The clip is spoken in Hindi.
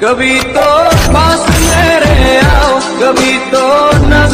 कभी तो पास मेरे आओ कभी तो ना